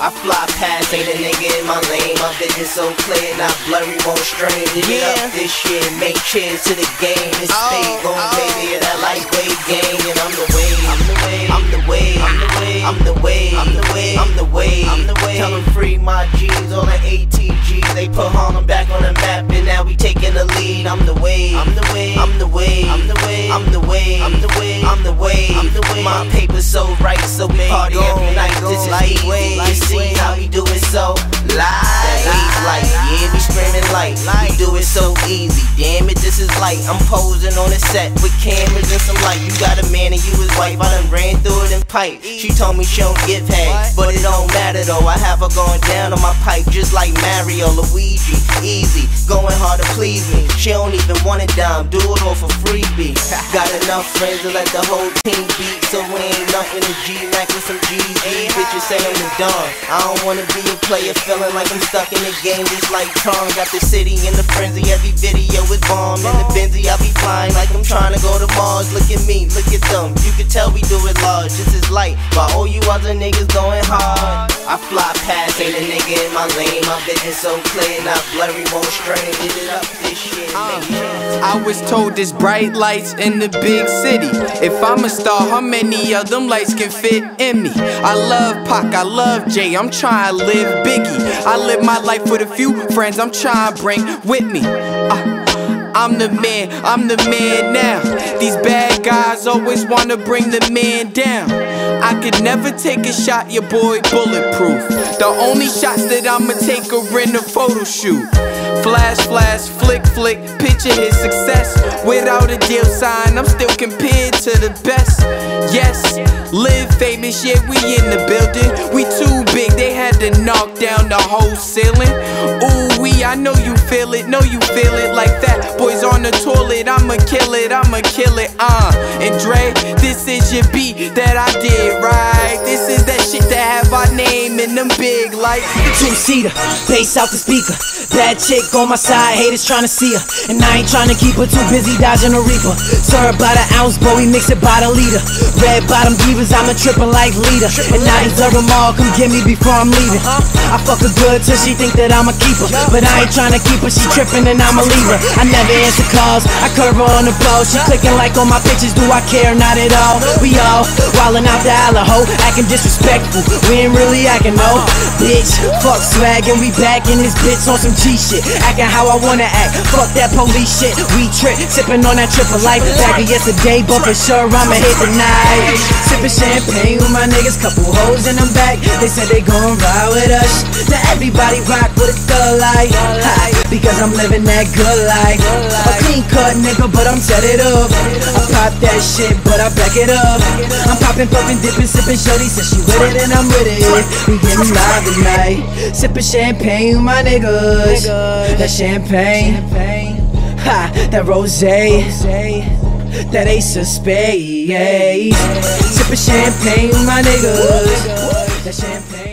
I fly past, ain't a nigga in my lane. My vision so clear, not blurry, won't strain. Did it up this shit, make cheers to the game. It's Oh, fate, gon' oh. baby, that Lite Wave game. And I'm the way, I'm the way, I'm the way, I'm the way, I'm the way, I'm the way, I'm the way, I'm the way. Tell them free my G's, all the ATGs. They put Harlem back on the map, and now we taking the lead. I'm the way, I'm the way, I'm the way, I'm the way, I'm the way, I'm the way, I'm the way, I'm the way. My paper's so right, so we party every night. This is Lite Wave. You see how we do it so light, light. Yeah, we screaming light. Do it so easy. Damn it, this is light. I'm posing on the set with cameras and some light. You got a man and you his wife. I done ran through it in pipe. She told me she don't give head, but it don't matter though. I have her going down on my pipe just like Mario, Luigi. Easy, going hard to please me. She don't even want a dime. Do it all for freebie. Got enough friends to let the whole team beat, so we ain't nothing to G Mac with some GG. Bitches say I'm the dawn. I don't wanna be a player, feeling like I'm stuck in the game just like Tron. Got the city in the frenzy, every video is bomb. In the Benzie, I be flying like I'm trying to go to Mars. Look at me, look at them. You can tell we do it large. This is light, but all you other niggas going hard. I fly past, ain't a nigga in my lane. My vision so clear, not blurry, won't strain. Did it up this shit, sure. Uh. I was told there's bright lights in the big city. If I'm a star, how many of them lights can fit in me? I love Pac, I love Jay, I'm trying to live Biggie. I live my life with a few friends I'm trying to bring with me. Uh, I'm the man, I'm the man now. These bad guys always wanna bring the man down. I could never take a shot, your boy bulletproof. The only shots that I'ma take are in a photo shoot. Flash, flash, flick, flick, picture his success. Without a deal sign, I'm still compared to the best. Yes, live famous, yeah, we in the building. We too big, they had to knock down the whole ceiling. Feel it, know you feel it like. Boys on the toilet, I'ma kill it, I'ma kill it, uh. And Dre, this is your beat that I did right. This is that shit that have our name in them big lights. Two seater, bass out the speaker. Bad chick on my side, haters tryna see her. And I ain't tryna keep her too busy dodging a reaper. Served by the ounce, but we mix it by the liter. Red bottom divas, I'm a trippin' like leader. And I deserve them all, come get me before I'm leaving. I fuck her good till she think that I'm a keeper. But I ain't tryna keep her, she trippin' and I'ma leave her. I never answer calls, I curve on the floor. She clicking like on my pictures, do I care? Not at all. We all wildin' out the Alaho, acting disrespectful. We ain't really acting no bitch. Fuck swag and we back in this bitch on some G shit. Acting how I wanna act. Fuck that police shit. We trip, sippin' on that Tripperlife. Back of yesterday, but for sure I'ma hit tonight. Sippin' champagne with my niggas, couple hoes in them back. They said they gon' ride with us. Now everybody rock with a thug life. Because I'm living that good life. Nigga, but I'm set it up. I pop that shit, but I back it up. I'm popping, puffin', dippin', sippin' shorty. Said she with it and I'm with it. We getting live tonight. Sippin' champagne with my niggas. That champagne. Ha, that rose. That ace of spades. Sippin' champagne with my niggas. That champagne.